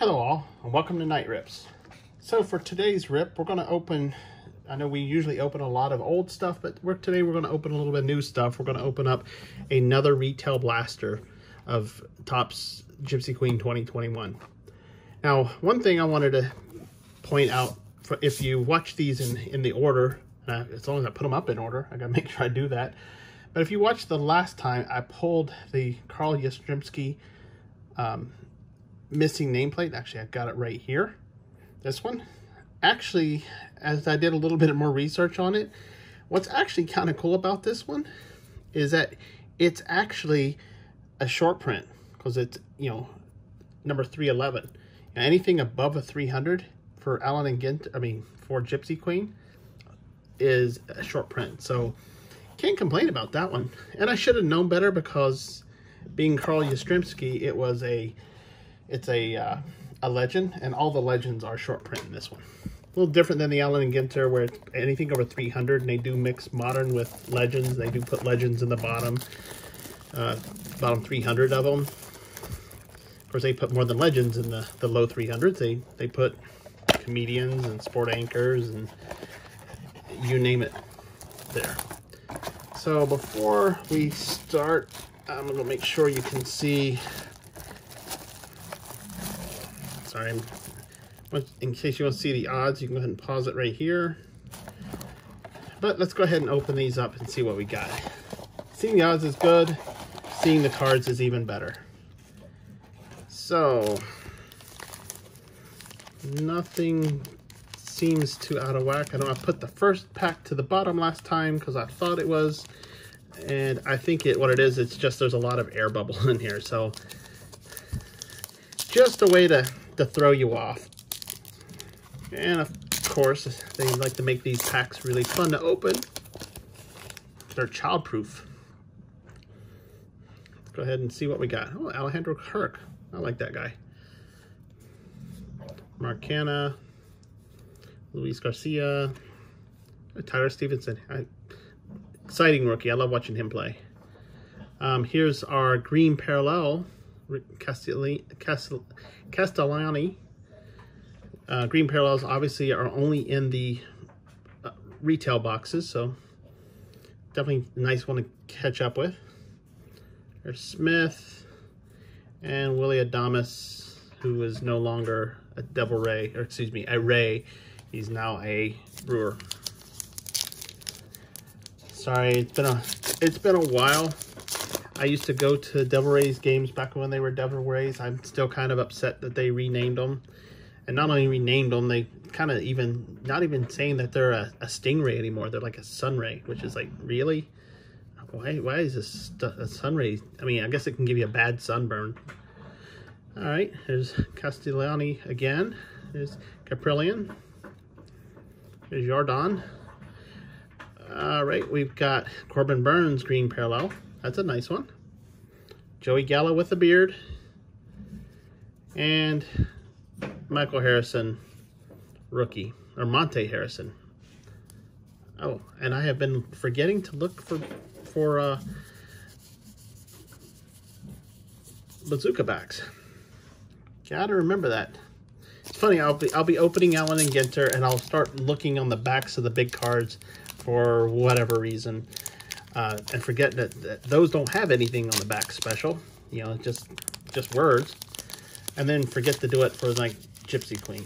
Hello all, and welcome to Night Rips. So for today's rip, we're going to open, I know we usually open a lot of old stuff, but we're, today we're going to open a little bit of new stuff. We're going to open up another retail blaster of Topps Gypsy Queen 2021. Now, one thing I wanted to point out, for if you watch these in, in the order, uh, as long as I put them up in order, I got to make sure I do that. But if you watch the last time, I pulled the Carl Yastrzemski um, missing nameplate. Actually, I've got it right here. This one. Actually, as I did a little bit more research on it, what's actually kind of cool about this one is that it's actually a short print because it's, you know, number 311. anything above a 300 for Allen and Gint, I mean, for Gypsy Queen is a short print. So can't complain about that one. And I should have known better because being Carl Yastrzemski, it was a it's a uh, a legend, and all the legends are short print in this one. A little different than the Allen and Ginter, where anything over 300, and they do mix modern with legends. They do put legends in the bottom, uh, bottom 300 of them. Of course, they put more than legends in the, the low 300s. They, they put comedians and sport anchors and you name it there. So before we start, I'm going to make sure you can see Sorry, in case you want to see the odds, you can go ahead and pause it right here. But let's go ahead and open these up and see what we got. Seeing the odds is good. Seeing the cards is even better. So, nothing seems too out of whack. I know I put the first pack to the bottom last time because I thought it was. And I think it what it is, it's just there's a lot of air bubble in here. So, just a way to to throw you off. And of course, they like to make these packs really fun to open. They're childproof. Let's go ahead and see what we got. Oh, Alejandro Kirk. I like that guy. Mark Canha, Luis Garcia, Tyler Stephenson. I, exciting rookie. I love watching him play. Um, here's our green parallel Castellani. Uh, green parallels obviously are only in the uh, retail boxes, so definitely nice one to catch up with. There's Smith and Willie Adames, who is no longer a Devil Ray, or excuse me, a Ray. He's now a Brewer. Sorry, it's been a it's been a while I used to go to Devil Rays games back when they were Devil Rays. I'm still kind of upset that they renamed them. And not only renamed them, they kind of even, not even saying that they're a, a Stingray anymore. They're like a Sunray, which is like, really? Why, why is this a Sunray? I mean, I guess it can give you a bad sunburn. All right, there's Castellani again. There's Caprillion. There's Jordan. All right, we've got Corbin Burnes, Green Parallel. That's a nice one. Joey Gallo with a beard. And Michael Harrison, rookie. Or Monte Harrison. Oh, and I have been forgetting to look for for uh, bazooka backs. Gotta remember that. It's funny. I'll be I'll be opening Allen and Ginter, and I'll start looking on the backs of the big cards for whatever reason uh, and forget that, that, those don't have anything on the back special. You know, just just words. And then forget to do it for like Gypsy Queen.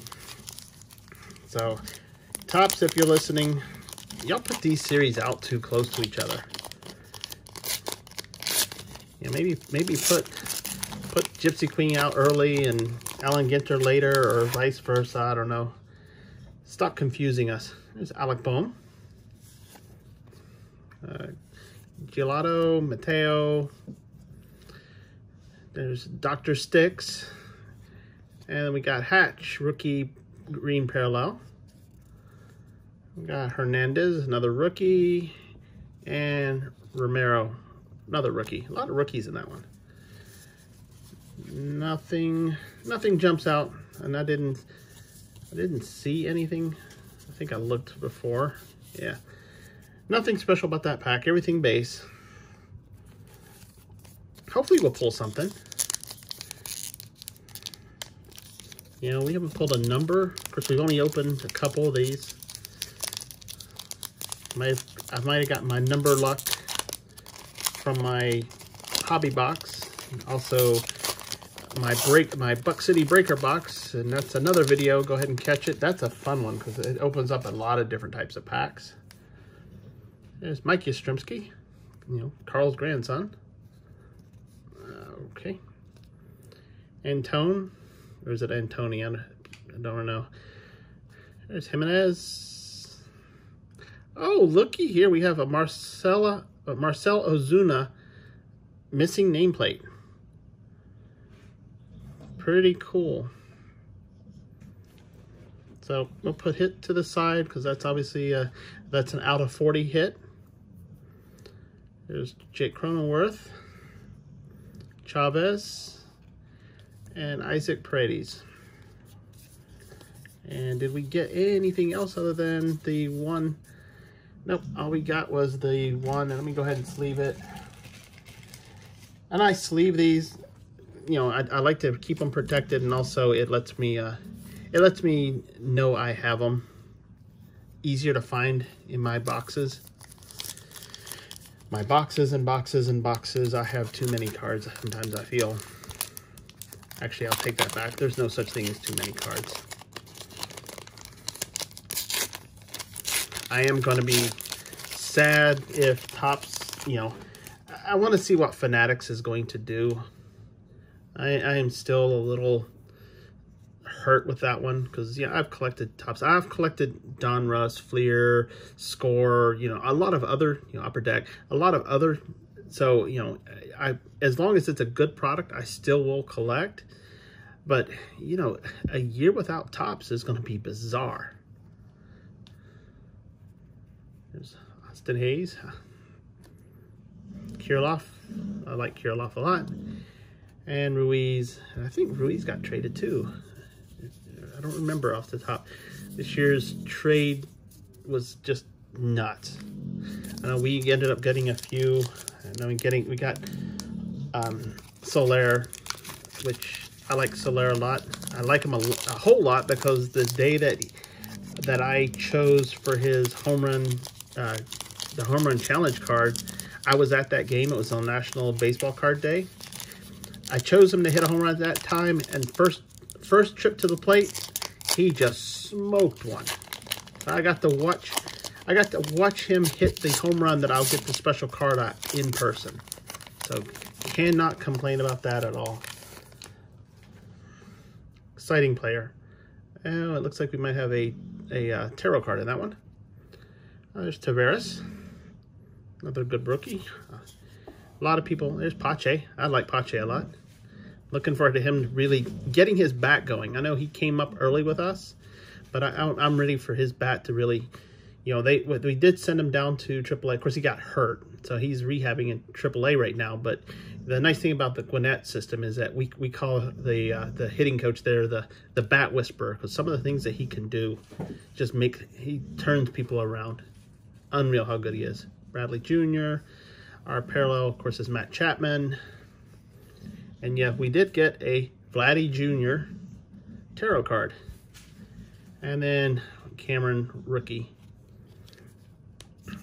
So, Topps, if you're listening, y'all put these series out too close to each other. Yeah, maybe maybe put put Gypsy Queen out early and Allen Ginter later, or vice versa. I don't know. Stop confusing us. There's Alec Bohm. Uh, Gelato, Mateo. There's Dr. Sticks. And we got Hatch, rookie green parallel. We got Hernandez, another rookie. And Romero, another rookie. A lot of rookies in that one. Nothing, nothing jumps out. And I didn't, I didn't see anything. I think I looked before. Yeah. Nothing special about that pack. Everything base. Hopefully we'll pull something. You know, we haven't pulled a number. Of course, we've only opened a couple of these. I might have got my number luck from my hobby box. Also, my break my Buck City Breaker box, and that's another video. Go ahead and catch it. That's a fun one because it opens up a lot of different types of packs. There's Mike Yastrzemski, you know, Carl's grandson. Uh, okay. Antone, or is it Antonian? I don't know. There's Jimenez. Oh, looky here. We have a Marcella, a Marcell Ozuna missing nameplate. Pretty cool. So we'll put hit to the side because that's obviously a, that's an out of 40 hit. There's Jake Cronenworth, Chavez, and Isaac Paredes. And did we get anything else other than the one? Nope, all we got was the one. And let me go ahead and sleeve it. And I sleeve these, you know, I, I like to keep them protected and also it lets me, uh, it lets me know I have them. Easier to find in my boxes. My boxes and boxes and boxes, I have too many cards sometimes I feel. Actually, I'll take that back. There's no such thing as too many cards. I am going to be sad if Topps, you know, I want to see what Fanatics is going to do. I, I am still a little hurt with that one because yeah I've collected Topps. I've collected Donruss Fleer score you know a lot of other you know upper deck a lot of other so you know I as long as it's a good product I still will collect. But you know a year without Topps is going to be bizarre. There's Austin Hays, Kirilloff I like Kirilloff a lot. And Ruiz. I think Ruiz got traded too don't remember off the top. This year's trade was just nuts. I know we ended up getting a few. I know we getting we got um, Soler, which I like Soler a lot. I like him a, a whole lot because the day that that I chose for his home run, uh, the home run challenge card, I was at that game. It was on National Baseball Card Day. I chose him to hit a home run at that time, and first first trip to the plate, he just smoked one. I got to watch I got to watch him hit the home run that I'll get the special card in person. So cannot complain about that at all. Exciting player. Oh, it looks like we might have a, a uh, tarot card in that one. Uh, there's Taveras. Another good rookie. Uh, a lot of people. There's Pache. I like Pache a lot looking forward to him really getting his bat going. I know he came up early with us, but I, am ready for his bat to really, you know, they we did send him down to AAA. Of course, he got hurt, so he's rehabbing in AAA right now. But the nice thing about the Gwinnett system is that we we call the uh, the hitting coach there the the bat whisperer because some of the things that he can do just make he turns people around. Unreal how good he is. Bradley Jr. Our parallel, of course, is Matt Chapman. And yeah, we did get a Vladdy Jr. tarot card. And then Cameron Rookie.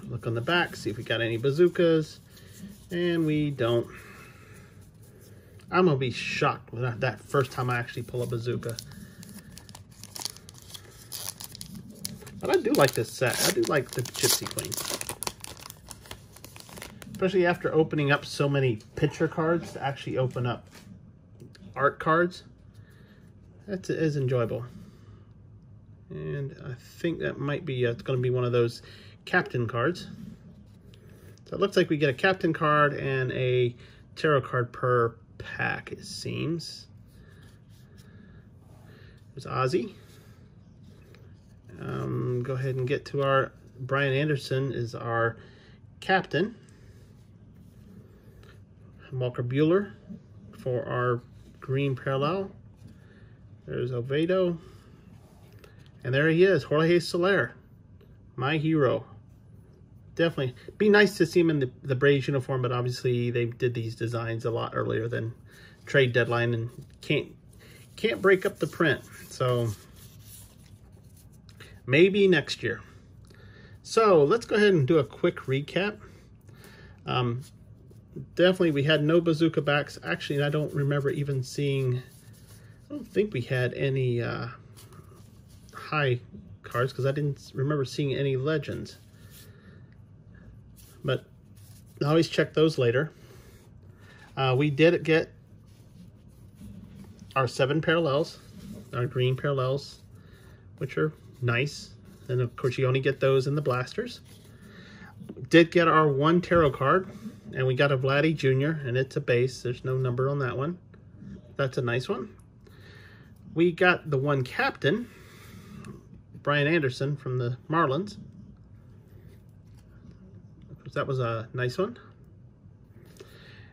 Look on the back, see if we got any bazookas. And we don't. I'm going to be shocked with that first time I actually pull a bazooka. But I do like this set. I do like the Gypsy Queen. Especially after opening up so many picture cards to actually open up art cards. That is enjoyable. And I think that might be, uh, it's going to be one of those captain cards. So it looks like we get a captain card and a tarot card per pack, it seems. There's Ozzy. Um, go ahead and get to our, Brian Anderson is our captain. Walker Buehler for our green parallel. There's Oviedo. And there he is, Jorge Soler, my hero. Definitely. Be nice to see him in the, the Braves uniform, but obviously they did these designs a lot earlier than trade deadline and can't can't break up the print. So maybe next year. So let's go ahead and do a quick recap. Um, definitely we had no bazooka backs. Actually, I don't remember even seeing, I don't think we had any uh, high cards because I didn't remember seeing any legends. But I always check those later. Uh, we did get our seven parallels, our green parallels, which are nice. And of course you only get those in the blasters. Did get our one tarot card, and we got a Vladdy Jr., and it's a base. There's no number on that one. That's a nice one. We got the one captain, Brian Anderson from the Marlins. That was a nice one.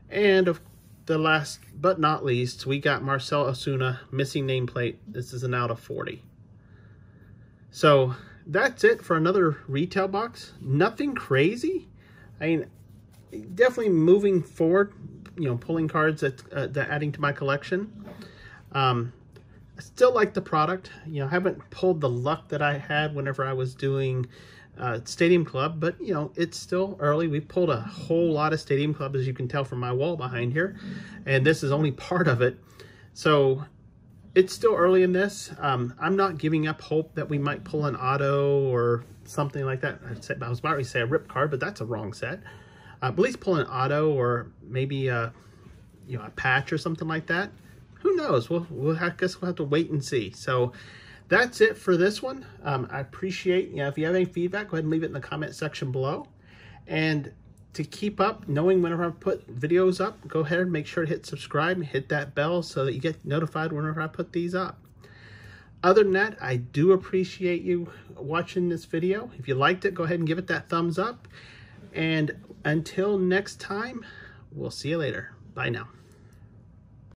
And of the last but not least, we got Marcell Ozuna missing nameplate. This is an out of 40. So that's it for another retail box. Nothing crazy. I mean, definitely moving forward, you know, pulling cards that, uh, that adding to my collection. Um, I still like the product. You know, I haven't pulled the luck that I had whenever I was doing uh, Stadium Club, but you know, it's still early. We pulled a whole lot of Stadium Club, as you can tell from my wall behind here, and this is only part of it. So it's still early in this. Um, I'm not giving up hope that we might pull an auto or something like that. I was about to say a rip card, but that's a wrong set. Uh, at least pull an auto or maybe a, you know, a patch or something like that. Who knows? We'll, we'll I guess we'll have to wait and see. So that's it for this one. Um, I appreciate, you know, if you have any feedback, go ahead and leave it in the comment section below. And to keep up, knowing whenever I put videos up, go ahead and make sure to hit subscribe and hit that bell so that you get notified whenever I put these up. Other than that, I do appreciate you watching this video. If you liked it, go ahead and give it that thumbs up. And until next time, we'll see you later. Bye now.